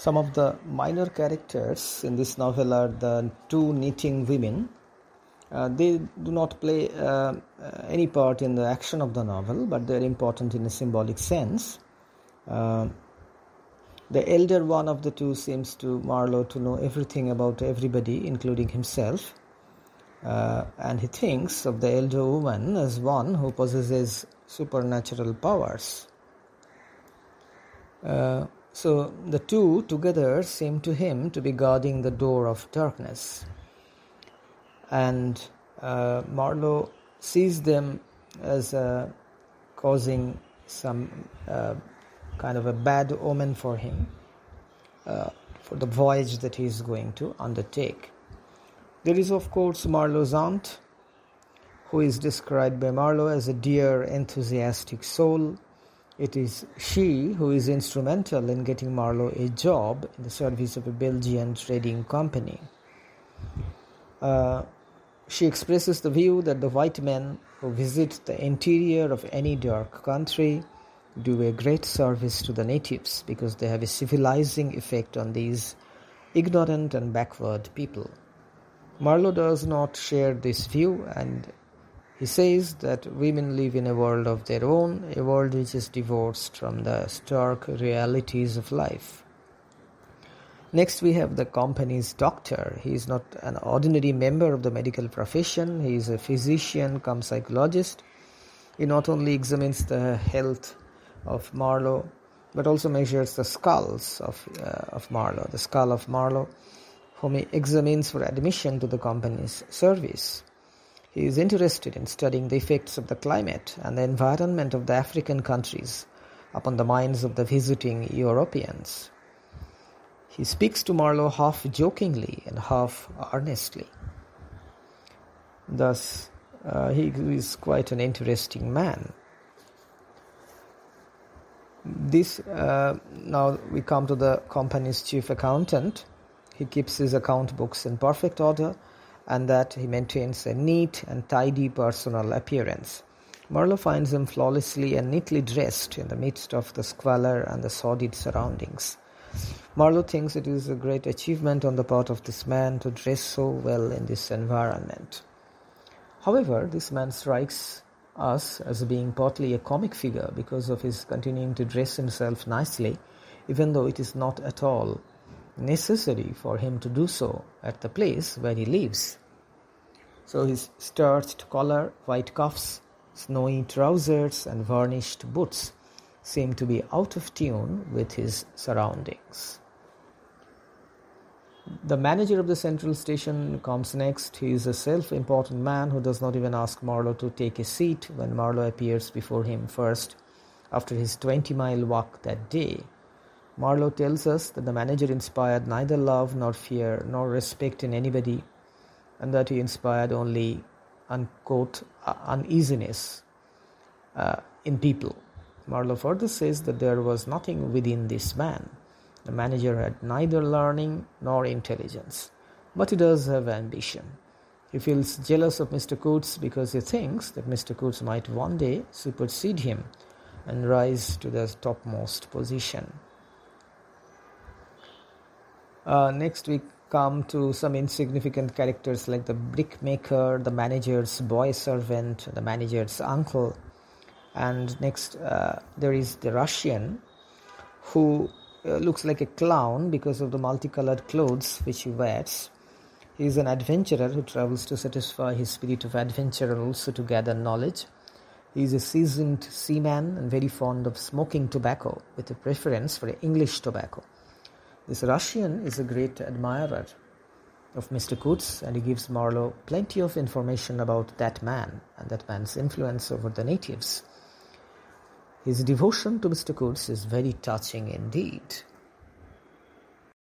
Some of the minor characters in this novel are the two knitting women. Uh, they do not play uh, uh, any part in the action of the novel, but they are important in a symbolic sense. Uh, the elder one of the two seems to Marlow to know everything about everybody, including himself. Uh, and he thinks of the elder woman as one who possesses supernatural powers. So the two together seem to him to be guarding the door of darkness. And uh, Marlow sees them as uh, causing some uh, kind of a bad omen for him, uh, for the voyage that he is going to undertake. There is, of course, Marlow's aunt, who is described by Marlow as a dear, enthusiastic soul. It is she who is instrumental in getting Marlow a job in the service of a Belgian trading company. Uh, she expresses the view that the white men who visit the interior of any dark country do a great service to the natives because they have a civilizing effect on these ignorant and backward people. Marlow does not share this view and he says that women live in a world of their own, a world which is divorced from the stark realities of life. Next, we have the company's doctor. He is not an ordinary member of the medical profession, he is a physician come psychologist. He not only examines the health of Marlow but also measures the skulls of, uh, of Marlow, the skull of Marlow whom he examines for admission to the company's service. He is interested in studying the effects of the climate and the environment of the African countries upon the minds of the visiting Europeans. He speaks to Marlow half jokingly and half earnestly. Thus, uh, he is quite an interesting man. This uh, now we come to the company's chief accountant, he keeps his account books in perfect order and that he maintains a neat and tidy personal appearance. Marlow finds him flawlessly and neatly dressed in the midst of the squalor and the sordid surroundings. Marlow thinks it is a great achievement on the part of this man to dress so well in this environment. However, this man strikes us as being partly a comic figure because of his continuing to dress himself nicely, even though it is not at all necessary for him to do so at the place where he lives. So his starched collar, white cuffs, snowy trousers, and varnished boots seem to be out of tune with his surroundings. The manager of the central station comes next. He is a self important man who does not even ask Marlow to take a seat when Marlow appears before him first after his 20 mile walk that day. Marlow tells us that the manager inspired neither love nor fear nor respect in anybody, and that he inspired only unquote, uh, uneasiness uh, in people. Marlow further says that there was nothing within this man. The manager had neither learning nor intelligence, but he does have ambition. He feels jealous of Mr. Kurtz because he thinks that Mr. Kurtz might one day supersede him and rise to the topmost position. Uh, next, we come to some insignificant characters like the brickmaker, the manager's boy servant, the manager's uncle, and next uh, there is the Russian who uh, looks like a clown because of the multicolored clothes which he wears. He is an adventurer who travels to satisfy his spirit of adventure and also to gather knowledge. He is a seasoned seaman and very fond of smoking tobacco with a preference for English tobacco. This Russian is a great admirer of Mr. Kurtz and he gives Marlow plenty of information about that man and that man's influence over the natives. His devotion to Mr. Kurtz is very touching indeed.